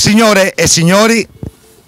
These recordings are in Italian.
Signore e signori,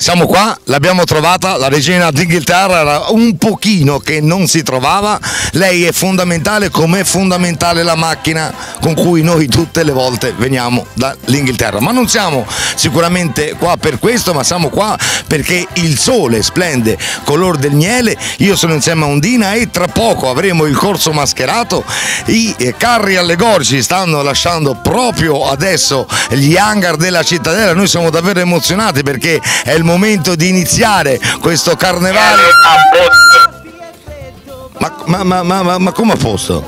siamo qua, l'abbiamo trovata, la regina d'Inghilterra era un pochino che non si trovava, lei è fondamentale come è fondamentale la macchina con cui noi tutte le volte veniamo dall'Inghilterra, ma non siamo sicuramente qua per questo, ma siamo qua perché il sole splende color del miele, io sono insieme a Ondina e tra poco avremo il corso mascherato, i carri allegorici stanno lasciando proprio adesso gli hangar della cittadella, noi siamo davvero emozionati perché è il momento di iniziare questo carnevale ma, ma, ma, ma, ma come a posto?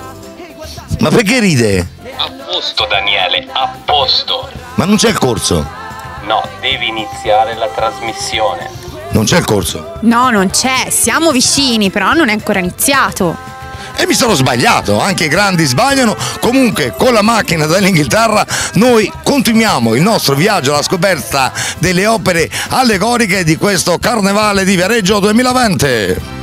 Ma perché ride? A posto Daniele, a posto. Ma non c'è il corso? No, devi iniziare la trasmissione. Non c'è il corso? No, non c'è, siamo vicini, però non è ancora iniziato e mi sono sbagliato, anche i grandi sbagliano. Comunque con la macchina dall'Inghilterra noi continuiamo il nostro viaggio alla scoperta delle opere allegoriche di questo Carnevale di Viareggio 2020.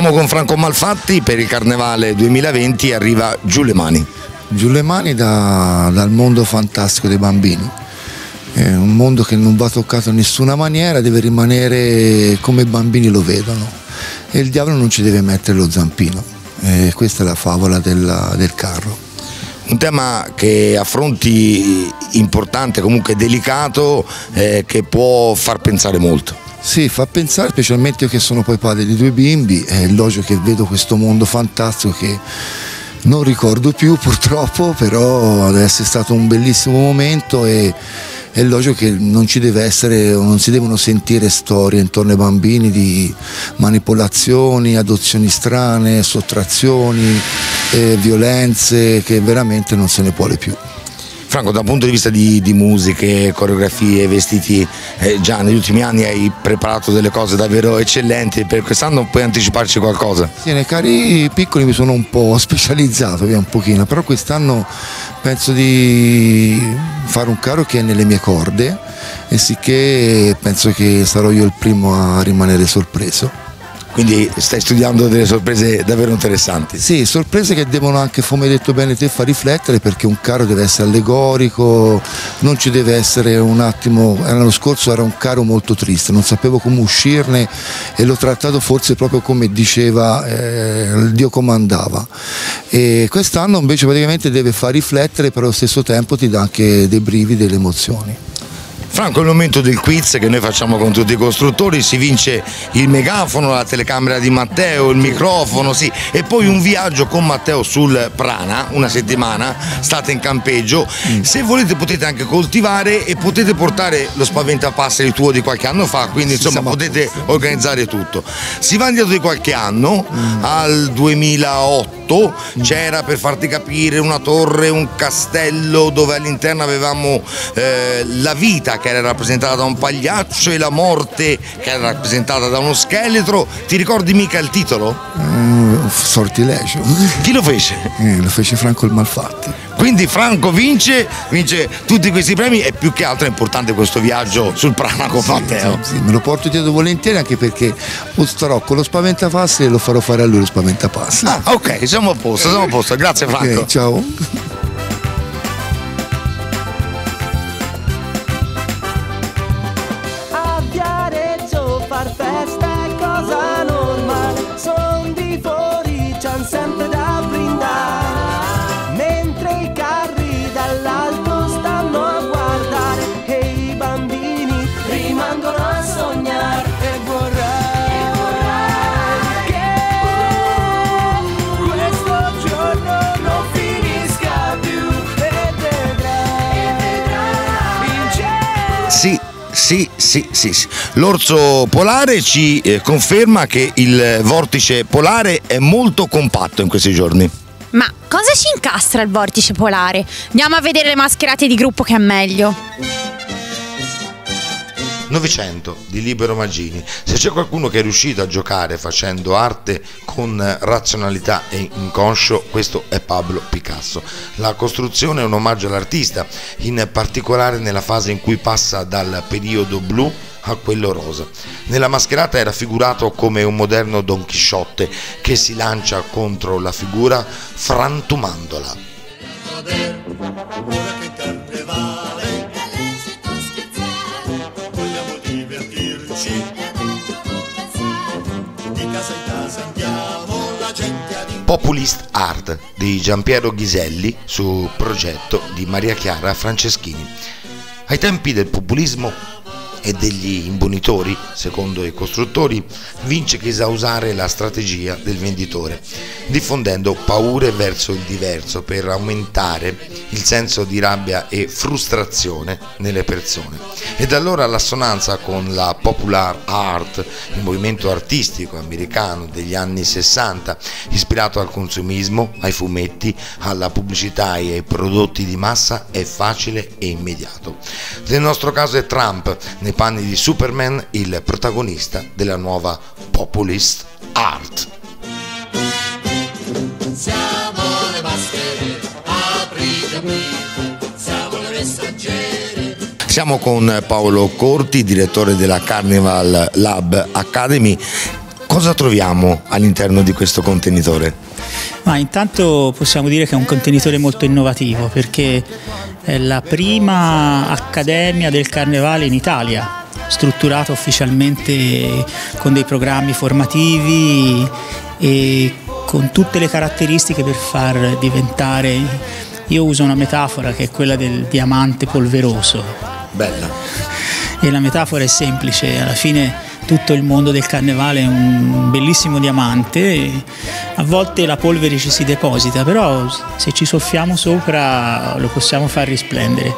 Siamo con Franco Malfatti per il Carnevale 2020 arriva Giù le mani. Giù le mani da, dal mondo fantastico dei bambini. È un mondo che non va toccato in nessuna maniera, deve rimanere come i bambini lo vedono e il diavolo non ci deve mettere lo zampino. E questa è la favola del, del carro. Un tema che affronti importante, comunque delicato, eh, che può far pensare molto. Sì, fa pensare, specialmente io che sono poi padre di due bimbi, è logico che vedo questo mondo fantastico che non ricordo più purtroppo, però deve essere stato un bellissimo momento e è logico che non ci deve essere, non si devono sentire storie intorno ai bambini di manipolazioni, adozioni strane, sottrazioni, eh, violenze, che veramente non se ne può più. Franco, da un punto di vista di, di musiche, coreografie, vestiti, eh, già negli ultimi anni hai preparato delle cose davvero eccellenti, per quest'anno puoi anticiparci qualcosa? Sì, nei cari piccoli mi sono un po' specializzato, via un pochino, però quest'anno penso di fare un caro che è nelle mie corde e sicché penso che sarò io il primo a rimanere sorpreso. Quindi stai studiando delle sorprese davvero interessanti. Sì, sorprese che devono anche, come hai detto bene te, far riflettere perché un carro deve essere allegorico, non ci deve essere un attimo, l'anno scorso era un carro molto triste, non sapevo come uscirne e l'ho trattato forse proprio come diceva eh, Dio comandava. E quest'anno invece praticamente deve far riflettere, però allo stesso tempo ti dà anche dei brividi, delle emozioni. Franco, è il momento del quiz che noi facciamo con tutti i costruttori, si vince il megafono, la telecamera di Matteo, il microfono, sì, e poi un viaggio con Matteo sul Prana, una settimana, state in campeggio. Mm. Se volete potete anche coltivare e potete portare lo spaventapasseri tuo di qualche anno fa, quindi insomma potete organizzare tutto. Si va indietro di qualche anno, mm. al 2008, mm. c'era per farti capire una torre, un castello dove all'interno avevamo eh, la vita che era rappresentata da un pagliaccio e la morte che era rappresentata da uno scheletro. Ti ricordi mica il titolo? Uh, sortilegio. Chi lo fece? Eh, lo fece Franco il Malfatti. Quindi Franco vince, vince tutti questi premi e più che altro è importante questo viaggio sul Prana con sì, Matteo. Sì, sì, me lo porto dietro volentieri anche perché starò con lo spaventapassi e lo farò fare a lui lo spaventapassi. Ah, ok, siamo a posto, siamo a posto. Grazie Franco. Okay, ciao. Sì, sì, sì, sì. L'orso polare ci eh, conferma che il vortice polare è molto compatto in questi giorni. Ma cosa ci incastra il vortice polare? Andiamo a vedere le mascherate di gruppo che è meglio. Novecento di Libero Maggini. Se c'è qualcuno che è riuscito a giocare facendo arte con razionalità e inconscio, questo è Pablo Picasso. La costruzione è un omaggio all'artista, in particolare nella fase in cui passa dal periodo blu a quello rosa. Nella mascherata è raffigurato come un moderno Don Chisciotte che si lancia contro la figura frantumandola. Populist Art di Giampiero Ghiselli su progetto di Maria Chiara Franceschini. Ai tempi del populismo e degli imbonitori, secondo i costruttori, vince chi sa usare la strategia del venditore, diffondendo paure verso il diverso per aumentare il senso di rabbia e frustrazione nelle persone. E da allora l'assonanza con la popular art, il movimento artistico americano degli anni 60, ispirato al consumismo, ai fumetti, alla pubblicità e ai prodotti di massa, è facile e immediato. Nel nostro caso è Trump, nei panni di Superman, il protagonista della nuova populist art. Siamo le maschere, apri siamo le messaggere. Siamo con Paolo Corti, direttore della Carnival Lab Academy. Cosa troviamo all'interno di questo contenitore? Ma intanto possiamo dire che è un contenitore molto innovativo perché la prima accademia del carnevale in Italia, strutturata ufficialmente con dei programmi formativi e con tutte le caratteristiche per far diventare, io uso una metafora che è quella del diamante polveroso. Bella. E la metafora è semplice, alla fine tutto il mondo del carnevale è un bellissimo diamante, a volte la polvere ci si deposita, però se ci soffiamo sopra lo possiamo far risplendere.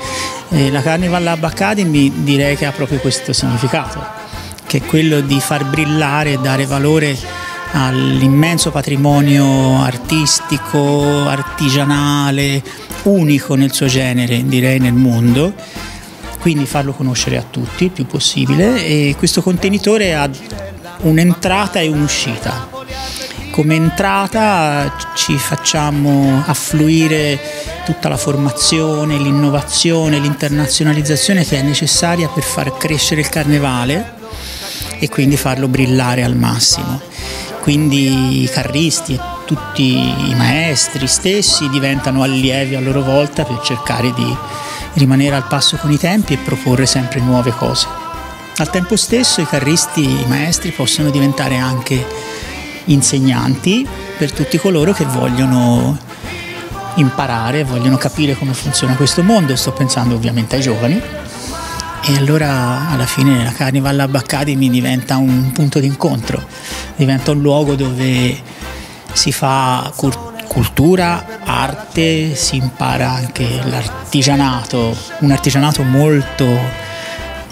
E la Carnival Lab Academy direi che ha proprio questo significato, che è quello di far brillare e dare valore all'immenso patrimonio artistico, artigianale, unico nel suo genere, direi nel mondo quindi farlo conoscere a tutti il più possibile e questo contenitore ha un'entrata e un'uscita. Come entrata ci facciamo affluire tutta la formazione, l'innovazione, l'internazionalizzazione che è necessaria per far crescere il carnevale e quindi farlo brillare al massimo. Quindi i carristi e tutti i maestri stessi diventano allievi a loro volta per cercare di rimanere al passo con i tempi e proporre sempre nuove cose. Al tempo stesso i carristi, i maestri possono diventare anche insegnanti per tutti coloro che vogliono imparare, vogliono capire come funziona questo mondo, sto pensando ovviamente ai giovani. E allora alla fine la Carnival Lab Academy diventa un punto d'incontro, diventa un luogo dove si fa cultura, arte, si impara anche l'artigianato, un artigianato molto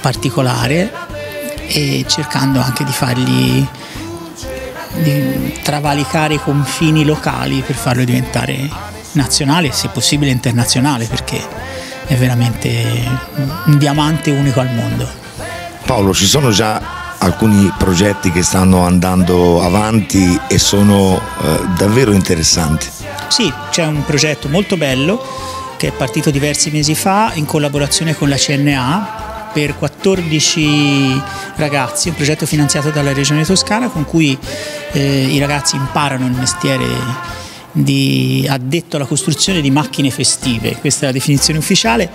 particolare e cercando anche di fargli di travalicare i confini locali per farlo diventare nazionale se possibile internazionale perché è veramente un diamante unico al mondo. Paolo, ci sono già alcuni progetti che stanno andando avanti e sono eh, davvero interessanti. Sì, c'è un progetto molto bello che è partito diversi mesi fa in collaborazione con la CNA per 14 ragazzi, un progetto finanziato dalla Regione Toscana con cui eh, i ragazzi imparano il mestiere di addetto alla costruzione di macchine festive, questa è la definizione ufficiale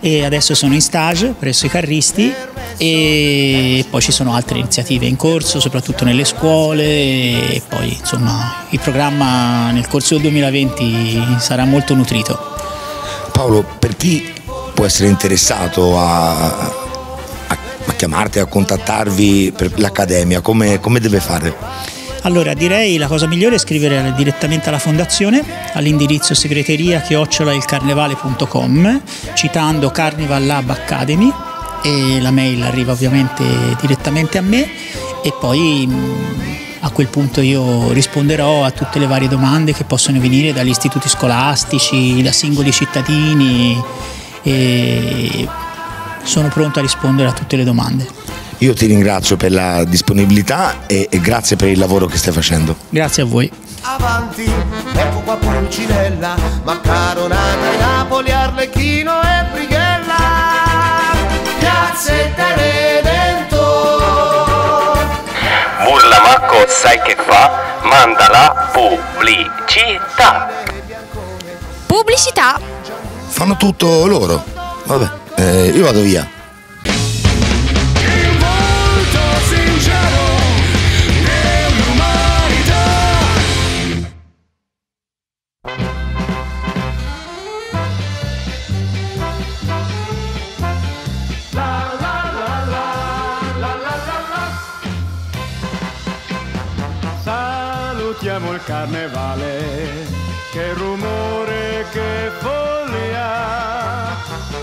e adesso sono in stage presso i carristi e poi ci sono altre iniziative in corso, soprattutto nelle scuole e poi insomma il programma nel corso del 2020 sarà molto nutrito. Paolo, per chi può essere interessato a, a, a chiamarti, a contattarvi per l'Accademia, come, come deve fare? Allora direi la cosa migliore è scrivere direttamente alla fondazione all'indirizzo segreteria chiocciolailcarnevale.com citando Carnival Lab Academy e la mail arriva ovviamente direttamente a me e poi a quel punto io risponderò a tutte le varie domande che possono venire dagli istituti scolastici, da singoli cittadini e sono pronto a rispondere a tutte le domande. Io ti ringrazio per la disponibilità e, e grazie per il lavoro che stai facendo. Grazie a voi. avanti, ecco qua Pulcinella, Maccaronata e Napoli, Arlecchino e Brighella, Piazzetta e Redentor. Burlamacco sai che fa? Manda la pubblicità. Pubblicità. Fanno tutto loro. Vabbè, eh, io vado via. Carnevale, che rumore, che follia,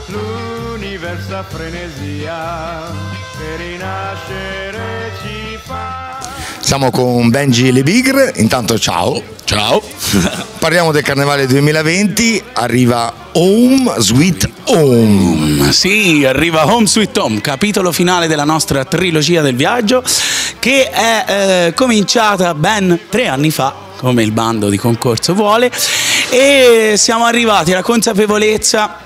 l'universa frenesia che rinascere ci fa. Siamo con Benji e le Bigre, intanto ciao. Ciao. Parliamo del Carnevale 2020, arriva Home Sweet Home. Sì, arriva Home Sweet Home, capitolo finale della nostra trilogia del viaggio che è eh, cominciata ben tre anni fa, come il bando di concorso vuole, e siamo arrivati alla consapevolezza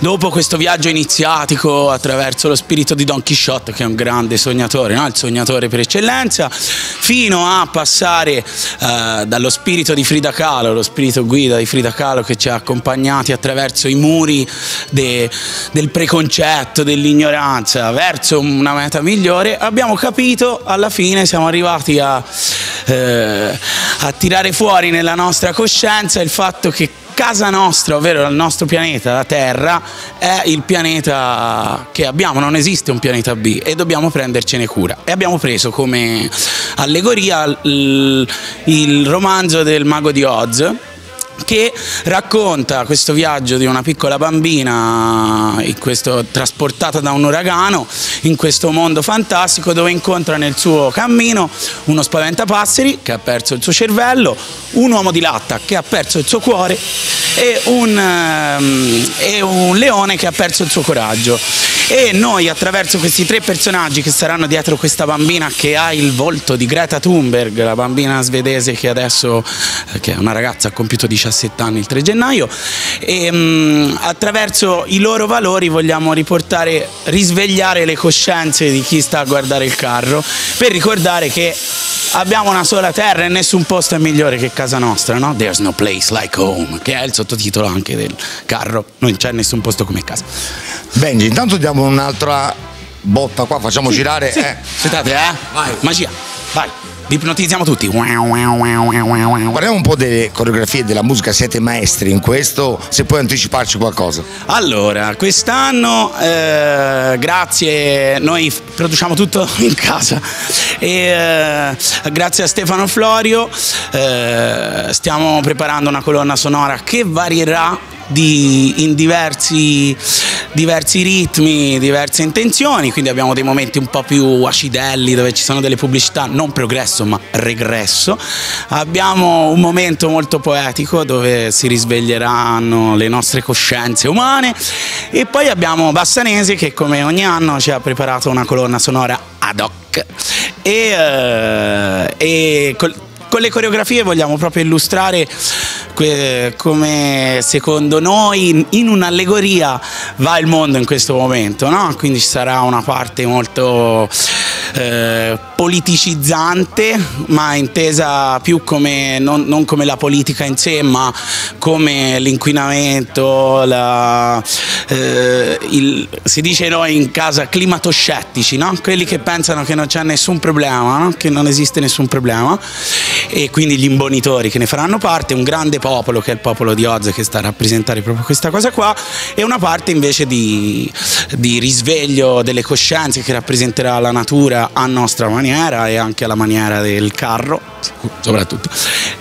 Dopo questo viaggio iniziatico attraverso lo spirito di Don Quixote, che è un grande sognatore, no? il sognatore per eccellenza, fino a passare eh, dallo spirito di Frida Kahlo, lo spirito guida di Frida Kahlo che ci ha accompagnati attraverso i muri de- del preconcetto, dell'ignoranza, verso una meta migliore, abbiamo capito, alla fine siamo arrivati a, eh, a tirare fuori nella nostra coscienza il fatto che casa nostra, ovvero il nostro pianeta, la Terra, è il pianeta che abbiamo, non esiste un pianeta B e dobbiamo prendercene cura. E abbiamo preso come allegoria il, il romanzo del mago di Oz, che racconta questo viaggio di una piccola bambina questo, trasportata da un uragano in questo mondo fantastico dove incontra nel suo cammino uno spaventapasseri che ha perso il suo cervello, un uomo di latta che ha perso il suo cuore e un, um, e un leone che ha perso il suo coraggio. E noi attraverso questi tre personaggi che saranno dietro questa bambina che ha il volto di Greta Thunberg, la bambina svedese che adesso, che è una ragazza, ha compiuto 17 anni il 3 gennaio, e um, attraverso i loro valori vogliamo riportare, risvegliare le coscienze di chi sta a guardare il carro per ricordare che abbiamo una sola terra e nessun posto è migliore che casa nostra, no? There's no place like home, che è il sottotitolo anche del carro, non c'è nessun posto come casa. Benji, intanto diamo un'altra botta qua, facciamo girare. Sì. eh. Aspettate, eh? Vai. Magia, vai. Vi ipnotizziamo tutti. Parliamo un po' delle coreografie della musica, siete maestri in questo, se puoi anticiparci qualcosa. Allora, quest'anno, eh, grazie, noi produciamo tutto in casa e eh, grazie a Stefano Florio eh, stiamo preparando una colonna sonora che varierà di- in diversi, diversi ritmi, diverse intenzioni, quindi abbiamo dei momenti un po' più acidelli dove ci sono delle pubblicità, non progresso ma regresso. Abbiamo un momento molto poetico dove si risveglieranno le nostre coscienze umane e poi abbiamo Bassanese che come ogni anno ci ha preparato una colonna sonora ad hoc e, eh, e col- con le coreografie vogliamo proprio illustrare come secondo noi in- in un'allegoria va il mondo in questo momento, no? quindi ci sarà una parte molto eh, politicizzante, ma intesa più come non, non come la politica in sé, ma come l'inquinamento, eh, si dice noi in casa climatoscettici, no? quelli che pensano che non c'è nessun problema, no? che non esiste nessun problema e quindi gli imbonitori che ne faranno parte, un grande popolo che è il popolo di Oz che sta a rappresentare proprio questa cosa qua e una parte invece di, di risveglio delle coscienze che rappresenterà la natura a nostra maniera e anche alla maniera del carro soprattutto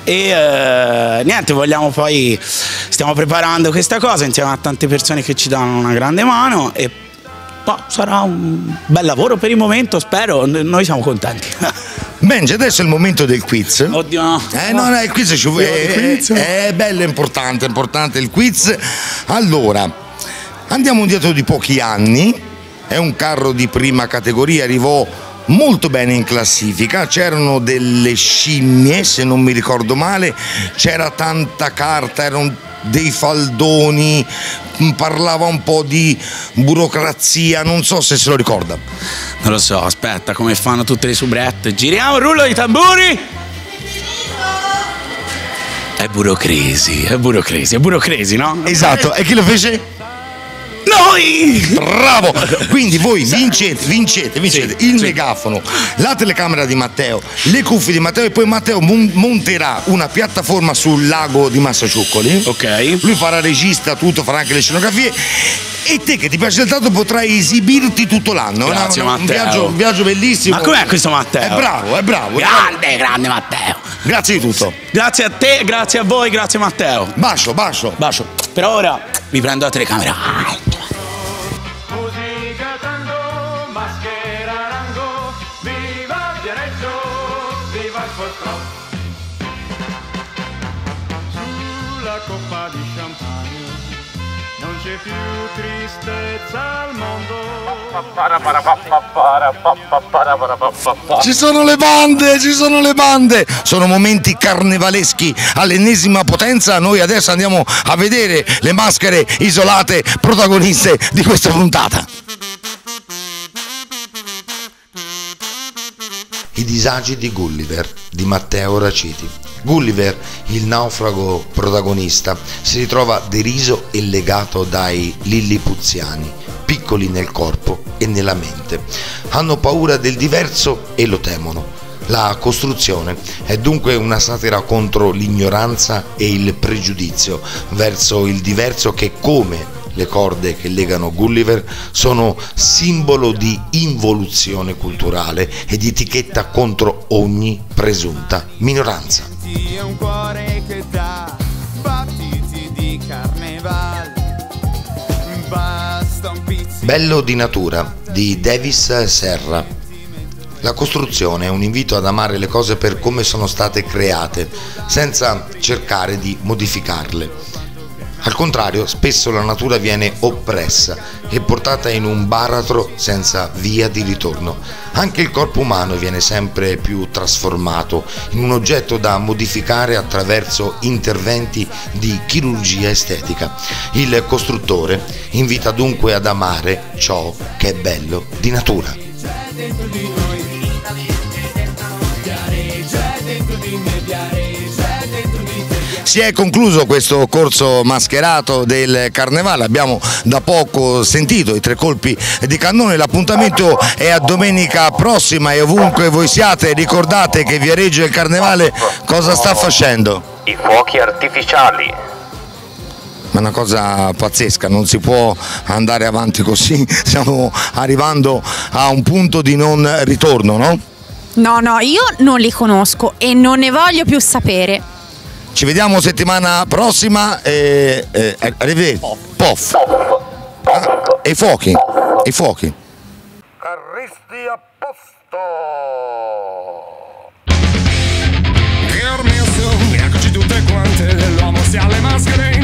e eh, niente vogliamo poi stiamo preparando questa cosa insieme a tante persone che ci danno una grande mano e boh, sarà un bel lavoro per il momento spero noi siamo contenti Benji, adesso è il momento del quiz. oddio no Eh no, no, il quiz ci vuole. È, è bello, è importante, è importante il quiz. Allora, andiamo indietro di pochi anni è un carro di prima categoria, arrivò molto bene in classifica, c'erano delle scimmie se non mi ricordo male, c'era tanta carta, erano dei faldoni, parlava un po' di burocrazia, non so se se lo ricorda. Non lo so, aspetta, come fanno tutte le subrette. Giriamo il rullo di tamburi. È burocresi, è burocresi, è burocresi, no? Esatto, e chi lo fece? Noi! Bravo! Quindi voi vincete, vincete, vincete il megafono, la telecamera di Matteo, le cuffie di Matteo e poi Matteo mon- monterà una piattaforma sul lago di Massacciuccoli. Ok. Lui farà regista tutto, farà anche le scenografie. E te che ti piace il tanto potrai esibirti tutto l'anno. Grazie, una- un, Matteo. viaggio, un viaggio bellissimo. Ma com'è questo Matteo? È bravo, è bravo. Grande, grande Matteo. Grazie di tutto. Grazie a te, grazie a voi, grazie Matteo. Bacio, bacio. Bacio. Per ora vi prendo la telecamera. C'è più tristezza al mondo. Ci sono le bande, ci sono le bande. Sono momenti carnevaleschi all'ennesima potenza. Noi adesso andiamo a vedere le maschere isolate protagoniste di questa puntata. I disagi di Gulliver di Matteo Raciti. Gulliver, il naufrago protagonista, si ritrova deriso e legato dai lillipuziani, piccoli nel corpo e nella mente. Hanno paura del diverso e lo temono. La costruzione è dunque una satira contro l'ignoranza e il pregiudizio verso il diverso che come le corde che legano Gulliver sono simbolo di involuzione culturale e di etichetta contro ogni presunta minoranza. È un cuore che dà battiti di carneval. Basta un pizzico. Bello di natura di Davis Serra. La costruzione è un invito ad amare le cose per come sono state create, senza cercare di modificarle. Al contrario, spesso la natura viene oppressa e portata in un baratro senza via di ritorno. Anche il corpo umano viene sempre più trasformato in un oggetto da modificare attraverso interventi di chirurgia estetica. Il costruttore invita dunque ad amare ciò che è bello di natura. Si è concluso questo corso mascherato del carnevale, abbiamo da poco sentito i tre colpi di cannone, l'appuntamento è a domenica prossima e ovunque voi siate ricordate che Viareggio il carnevale cosa sta facendo? I fuochi artificiali. Ma è una cosa pazzesca, non si può andare avanti così, stiamo arrivando a un punto di non ritorno, no? No, no, io non li conosco e non ne voglio più sapere. Ci vediamo settimana prossima e, e arrivederci. Poff. Ah, e i fuochi. I fuochi. Carristi a posto! Eccoci tutte quante, l'uomo si ha le maschere